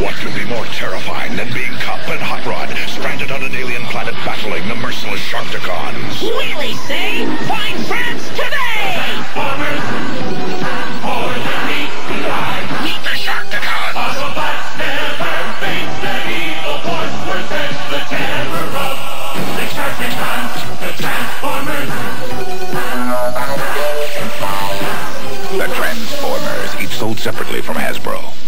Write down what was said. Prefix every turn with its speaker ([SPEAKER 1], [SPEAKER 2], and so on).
[SPEAKER 1] What could be more terrifying than being Kup and Hot Rod stranded on an alien planet battling the merciless Sharkticons?
[SPEAKER 2] Really say? Find friends today!
[SPEAKER 3] Transformers! For the meat drive!
[SPEAKER 1] Meet the Sharkticons!
[SPEAKER 3] Autobots never face the evil force worse than the terror of the Sharkticons, the Transformers!
[SPEAKER 1] The Transformers, each sold separately from Hasbro.